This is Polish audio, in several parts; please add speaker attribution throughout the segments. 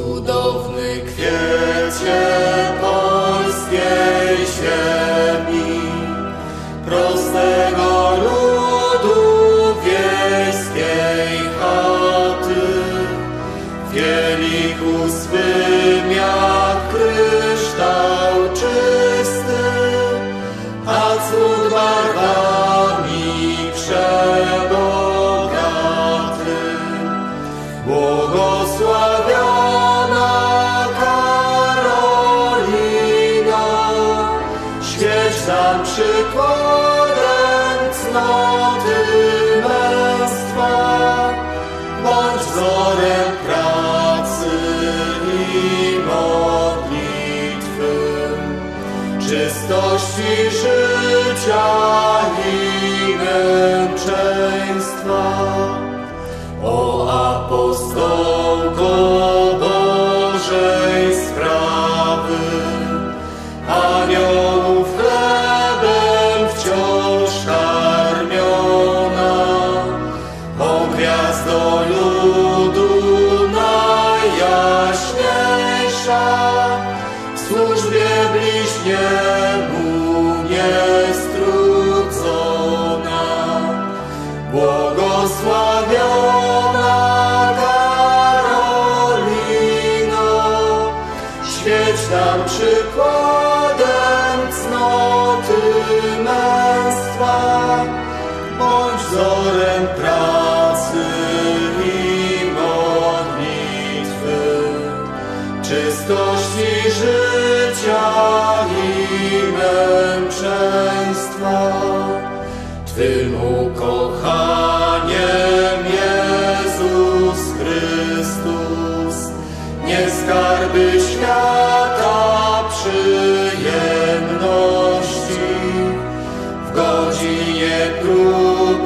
Speaker 1: cudowny kwiecie. Świeć nam przykładem cnoty męstwa, bądź wzorem pracy i modlitwy, czystości życia i męczeństwa. Nam przykładem cnoty męstwa, bądź wzorem pracy i modlitwy, czystości życia i męczeństwa. Twym ukochaniem Jezus Chrystus, nie skarby świata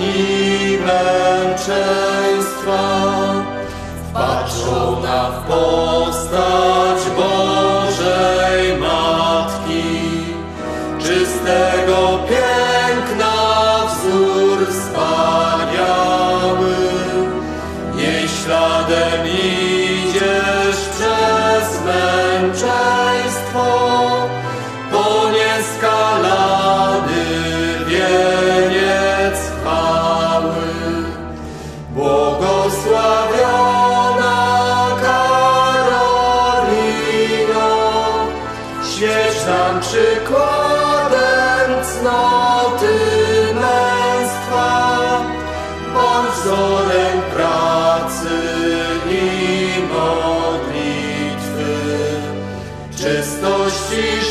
Speaker 1: i męczeństwa wpatrzona w postać świeć nam przykładem cnoty męstwa, bądź wzorem pracy i modlitwy, czystości